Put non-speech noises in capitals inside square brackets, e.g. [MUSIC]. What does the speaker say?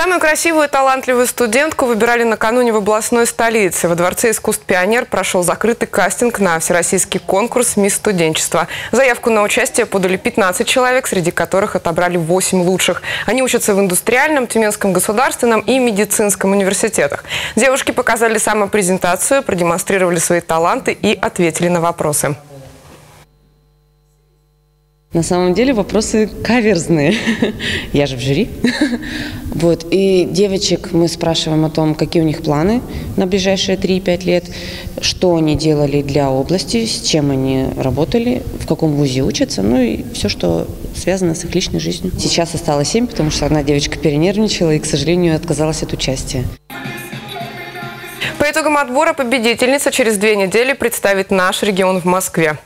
Самую красивую и талантливую студентку выбирали накануне в областной столице. Во Дворце искусств «Пионер» прошел закрытый кастинг на всероссийский конкурс «Мисс студенчества». Заявку на участие подали 15 человек, среди которых отобрали 8 лучших. Они учатся в индустриальном, Тюменском государственном и медицинском университетах. Девушки показали самопрезентацию, продемонстрировали свои таланты и ответили на вопросы. На самом деле вопросы каверзные. [LAUGHS] Я же в жюри. [LAUGHS] Вот. И девочек мы спрашиваем о том, какие у них планы на ближайшие 3-5 лет, что они делали для области, с чем они работали, в каком вузе учатся, ну и все, что связано с их личной жизнью. Сейчас осталось 7, потому что одна девочка перенервничала и, к сожалению, отказалась от участия. По итогам отбора победительница через две недели представит наш регион в Москве.